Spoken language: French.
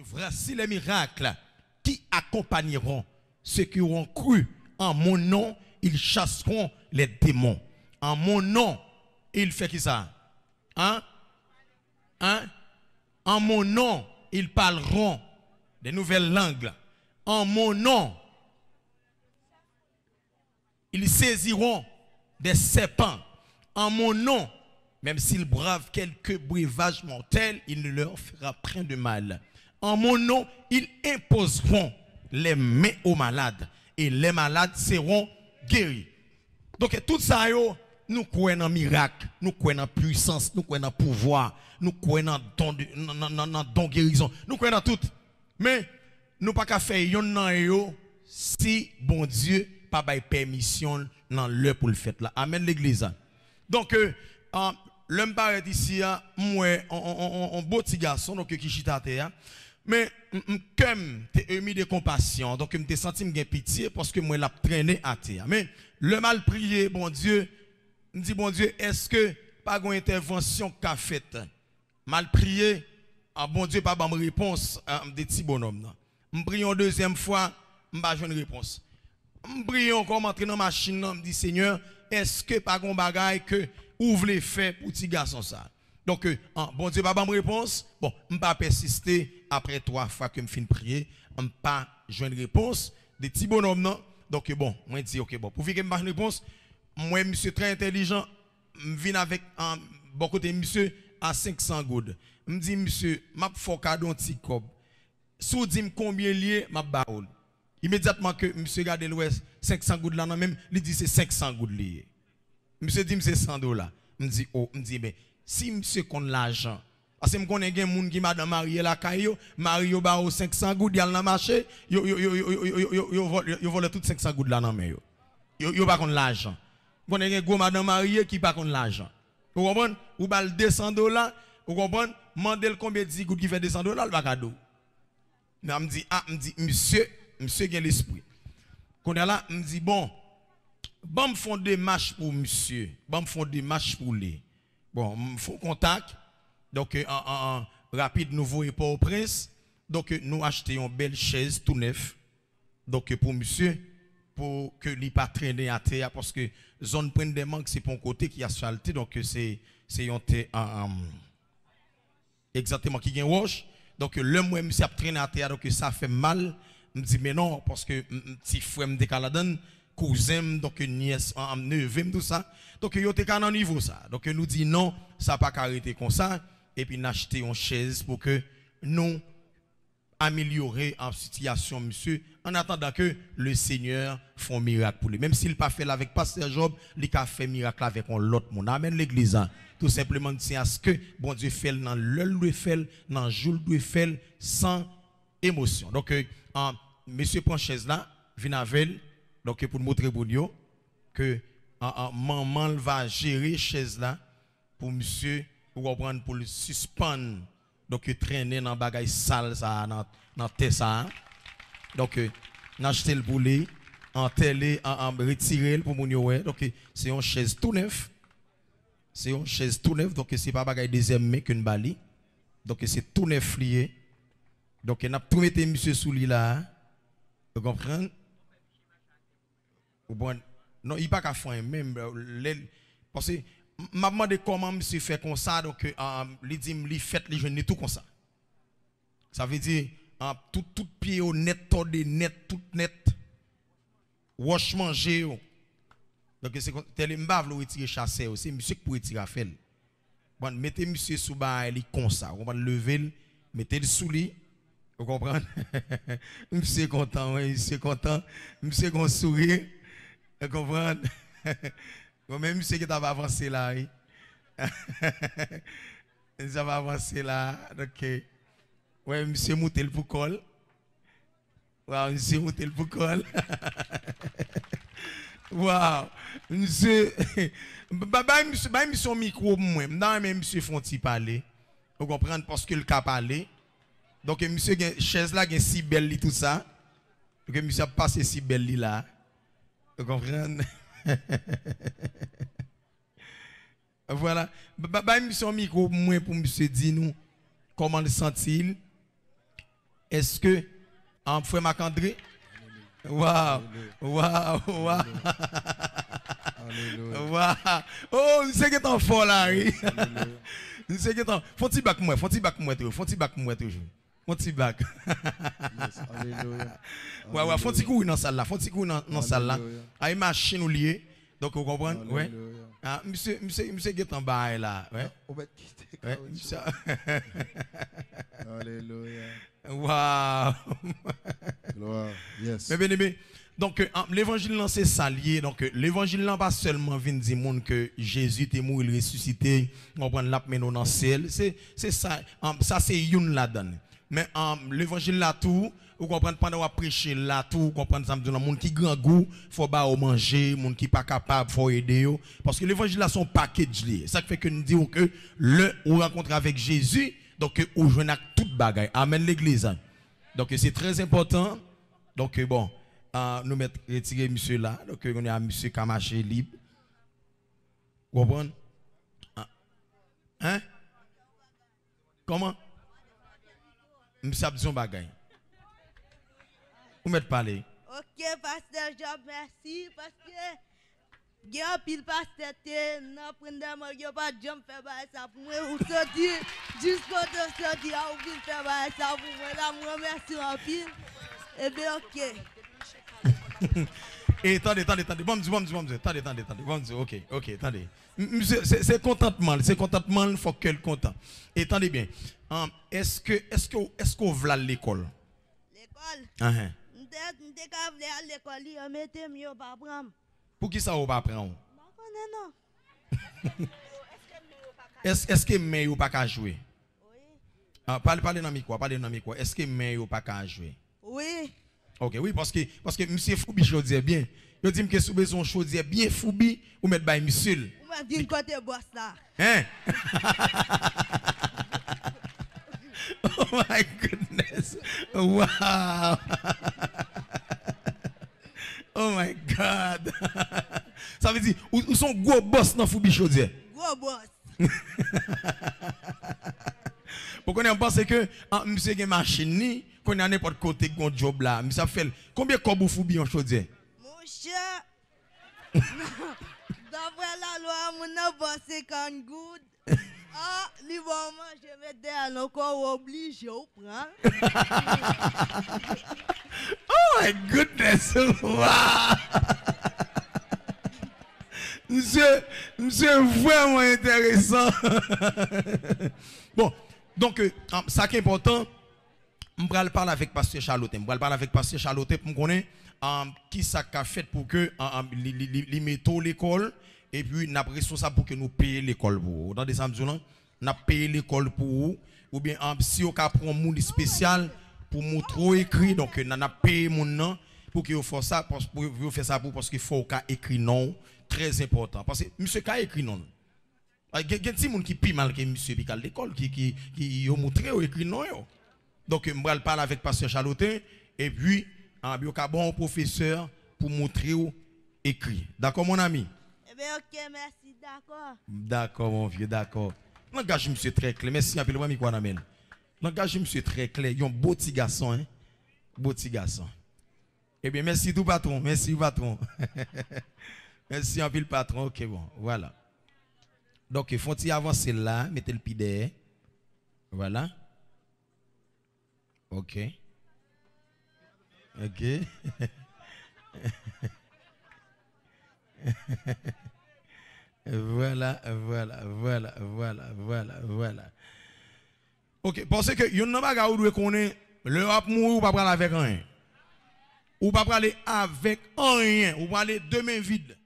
voici les miracles qui accompagneront ceux qui auront cru en mon nom, ils chasseront les démons. En mon nom, ils font qui ça? Hein? Hein? En mon nom, ils parleront des nouvelles langues. En mon nom, ils saisiront des serpents. En mon nom, même s'ils bravent quelques breuvages mortels, il ne leur fera point de mal. En mon nom, ils imposeront les mains aux malades et les malades seront guéris. Donc tout ça, nous croyons en miracle, nous croyons en puissance, nous croyons en pouvoir, nous croyons en don, don guérison, nous croyons en tout. Mais nous pas faire yo si bon Dieu pas permission dans l'heure pour le faire. Amen l'église. Donc euh, euh, l'homme paraît ici moi on beau petit garçon donc qui chita terre. Mais comme tu émis de compassion, donc me senti me pitié parce que moi l'a traîné à terre. Mais le mal prié, bon Dieu, me dit bon Dieu, est-ce que pas une intervention qu'a faite Mal prié, ah, bon Dieu pas bonne réponse à des petits bonhommes. Je prie une deuxième fois, je pas une réponse. Je prie encore entrer dans machine, je me dis Seigneur, est-ce que pas un bagaille que vous voulez faire pour petit garçon ça donc, euh, ah, bon Dieu, pas bonne réponse. Bon, je ne pas persister après trois fois que je finis prier. Je ne pas une réponse. Des petits bonhommes, non? Donc, euh, bon, moi, je dis, ok, bon, pour que je une réponse, moi, monsieur très intelligent, je viens avec un bon côté, monsieur, à 500 gouttes. Je me dis, monsieur, je fais cadeau un petit cob. Si vous dites combien lié, je baoul. Immédiatement que monsieur regarde l'ouest, 500 gouttes là, non, même, il dit c'est 500 gouttes lié. Monsieur dit, c'est 100 dollars. Je me dis, oh, je me dis, mais si m se kon l'ajan. Parce que je connais des qui marié la caillou, Mario bao 500 gouttes, dans le marché, yo yo yo yo vole toutes 500 gouttes là dans main yo. Yo yo pas contre l'argent. Je connais des gros madame marié qui pas contre l'argent. Vous comprenez? Ou bal 200 dollars, vous comprenez? Mandel combien de 10 gouttes qui fait 200 dollars le cadeau. Mais me dit ah, me dit monsieur, monsieur gagne l'esprit. Quand là, me dit bon, bon me font des marches pour monsieur, bon me des pour lui. Bon, faut contact. Donc, euh, en, rapide, nouveau et pas au prince. Donc, euh, nous achetons une belle chaise tout neuf. Donc, euh, pour monsieur, pour que lui pas traîner à terre, parce que zone point des manques, c'est pour un côté qui a asphalté. Donc, c'est un exactement qui gagne wash. Donc, le moi, a traîné à terre, donc ça fait mal. Je dis, mais non, parce que si frère me décale cousin, donc nièce, neveu, tout ça. Donc, yo te un niveau ça. Donc, nous dit non, ça pas arrêter comme ça. Et puis, nous acheter une chaise pour que nous améliorer en situation, monsieur, en attendant que le Seigneur fasse un miracle pour lui. Même s'il pas fait avec Pasteur Job, il a fait miracle avec l'autre monde. Amen l'église. Hein. Tout simplement, c'est à ce que bon Dieu fait dans l'heure fait, dans le jour fait, sans émotion. Donc, euh, monsieur prend chaise là, vient donc, pour montrer pour nous que maman va gérer chaise là pour monsieur, pour pour le suspendre. Donc, traîner dans bagaille sale ça, dans, dans ça. Hein. Donc, euh, acheter le boulet, en télé, en, retirer pour mon. Donc, c'est une chaise tout neuf. C'est une chaise tout neuf. Donc, c'est pas bagaille deuxième mais qu'une bali. Donc, c'est tout neuf lié. Donc, on a tout mis monsieur sous lit là. Hein. Vous comprenez? Bon, non, il pas qu'à faire même. Euh, parce que m'a demandé comment monsieur fait comme ça, donc euh, il dit, il fait les jeunes tout comme ça. Ça veut dire, tout, tout pied au net, tordé net, tout net, wash manger. Donc c'est tel m'bave le retirer chasser aussi, monsieur qui pour retirer faire. Bon, mettez monsieur sous bas, il comme ça, on va lever, mettez le sous lit. Vous comprenez? monsieur content, oui, monsieur content, monsieur con sourire. Vous comprenez? Même si qui va avancer là. Oui. ça va avancer là. Ok. Ouais, monsieur Moutel pour col. Wow, monsieur Moutel pour col. wow. Monsieur. Bah, monsieur, bah, monsieur micro, moi. Non, mais monsieur Fonti parler. Vous comprenez? Parce que le cas parler. Donc, monsieur, chaise là, il si belle, tout ça. Donc, monsieur a passé si belle là. Vous comprenez? voilà. Bah, bah, son micro pour monsieur dire nous comment le sentit est-ce que, en frère Marc-André, waouh, waouh, waouh, waouh, oh, c'est que t'en fort là. C'est que t'en, faut-il bac moi, faut-il bac moi toujours, faut-il bac moi toujours, faut-il bac. Alléluia. Ouais, ouais, faut-il courir dans salle là, faut-il courir dans, dans salle là. Ah, une machine ou lié, donc vous comprenez, ouais. Ah, monsieur, monsieur, monsieur qui est en bas là, ouais. On va te quitter. Ouais, Alléluia. Waouh. Gloire. Yes. Mais bien aimé, donc euh, l'évangile là c'est ça lié. Donc euh, l'évangile là pas seulement vient dire monde que Jésus était mort, il ressuscité, on prend la menon dans le ciel. C'est c'est ça ça c'est une là dedans. Mais l'évangile là tout vous comprenez pendant qu'on prêcher là tout, vous comprenez ça dit monde qui grand goût, faut ba au manger, monde qui pas capable, faut aider parce que l'évangile là son package lié. Ça fait que nous disons que le on rencontre avec Jésus, donc on joue avec toute bagaille. Amen l'église. Donc c'est très important. Donc bon, euh, nous mettons retirer monsieur là. Donc on est à monsieur Kamaché libre. Vous comprenez? Ah. Hein? Comment? Abdison Bagay. Vous mettez parler. Ok, pasteur Job, merci. Parce que, il y a pile pasteur, non, prendre il n'y a pas de jump faire bail ça pour moi. Ou sortir, jusqu'au de sortir, ou bien faire bail ça pour moi. Là, moi, merci en pile. Eh bien, ok. Et attendez, attendez, attendez. Bon, bon, bon, attendez, attendez, attendez. Bon, ok, ok, attendez. C'est contentement, c'est contentement, il faut qu'elle content. Et attendez bien. Hum, est-ce que, est-ce que, est-ce qu'on à l'école? L'école, Ah, hein. à l'école, yo mette mieux pas prendre. Pour qui ça on va connaît, non. Est-ce est-ce que mais ou pas qu'à jouer? Oui. Ah, parlez parlez dans le micro, parlez dans le micro. Est-ce que mais ou pas qu'à jouer? Oui. OK, oui parce que parce que monsieur Foubi chaudier bien. Yo dit que sous besoin chaudier bien Foubi ou mettre by monsieur. Ou m'a dit côté boss là. Hein? oh my goodness. Wow. oh my god. Ça veut dire ou, ou son gros boss dans Foubi chaudier. Gros boss. Qu'on ait pensé que ah, monsieur gen machine qu'on a n'importe côté gon job là, monsieur fait combien de vous Foubi en chaudier? Mon cher. D'après la loi, mon pas 50 good. Ah, li bon manger, mais derrière encore obligé ou prend. Oh my goodness! Wow! monsieur, monsieur vraiment intéressant. bon, donc, euh, ça qui est important, je vais parler avec Pasteur Charlotte. Je vais parler avec Pasteur Charlotte pour me connaître qui ça a fait pour que li mettons l'école et puis nous responsable pour que nous payions l'école pour vous. Dans des samedis, nous payé l'école pour vous. Ou bien si on prend un monde spécial pour nous trop écrit, donc nous avons payé mon nom pour que vous fassiez ça, pour faire ça pour, parce qu'il faut qu'on écrit non, très important. Parce que monsieur a écrit non? Il y a des gens qui pient mal que monsieur Pical l'école, qui, qui, qui ont montré ou écrit non. Donc, je vais parler avec Pasteur Charlotin et puis, un bon professeur pour montrer ou écrit. D'accord, mon ami? Eh bien, ok, merci, d'accord. D'accord, mon vieux, d'accord. Langage, monsieur, très clair. Merci, appelez moi, quoi, amène? Langage, monsieur, très clair. Il y a un beau petit garçon, hein? Beau petit garçon. Eh bien, merci tout patron. Merci, patron. merci, un pile patron. Ok, bon, voilà. Donc, il faut avancer là, mettez le pied derrière? Voilà. Ok. Ok. Voilà, voilà, voilà, voilà, voilà, voilà. Ok, parce que yon nan baga ou dwe konen, le rap mou ou pas prendre avec rien. Ou pas parler avec rien, ou pas aller deux mains vides.